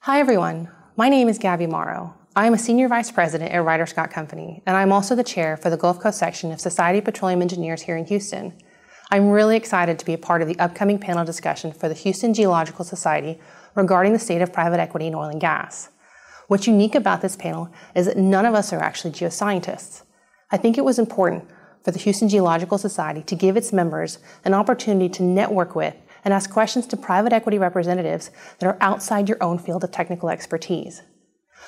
Hi, everyone. My name is Gabby Morrow. I am a Senior Vice President at Ryder Scott Company, and I'm also the Chair for the Gulf Coast section of Society of Petroleum Engineers here in Houston. I'm really excited to be a part of the upcoming panel discussion for the Houston Geological Society regarding the state of private equity in oil and gas. What's unique about this panel is that none of us are actually geoscientists. I think it was important for the Houston Geological Society to give its members an opportunity to network with and ask questions to private equity representatives that are outside your own field of technical expertise.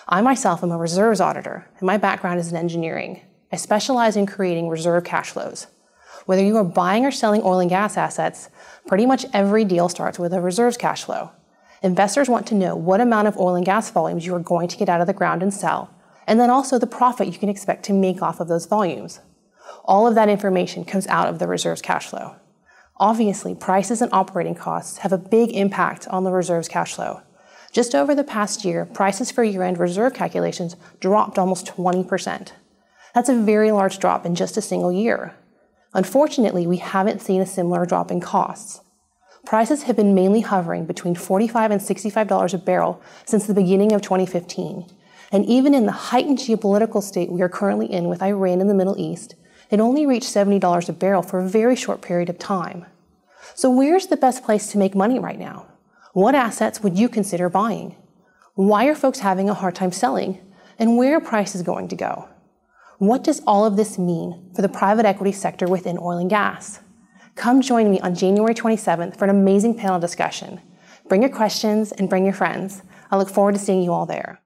I myself am a reserves auditor, and my background is in engineering. I specialize in creating reserve cash flows. Whether you are buying or selling oil and gas assets, pretty much every deal starts with a reserves cash flow. Investors want to know what amount of oil and gas volumes you are going to get out of the ground and sell, and then also the profit you can expect to make off of those volumes. All of that information comes out of the reserves cash flow. Obviously, prices and operating costs have a big impact on the reserves cash flow. Just over the past year, prices for year-end reserve calculations dropped almost 20%. That's a very large drop in just a single year. Unfortunately, we haven't seen a similar drop in costs. Prices have been mainly hovering between 45 and $65 a barrel since the beginning of 2015. And even in the heightened geopolitical state we are currently in with Iran in the Middle East, it only reached $70 a barrel for a very short period of time. So, where's the best place to make money right now? What assets would you consider buying? Why are folks having a hard time selling? And where are prices going to go? What does all of this mean for the private equity sector within oil and gas? Come join me on January 27th for an amazing panel discussion. Bring your questions and bring your friends. I look forward to seeing you all there.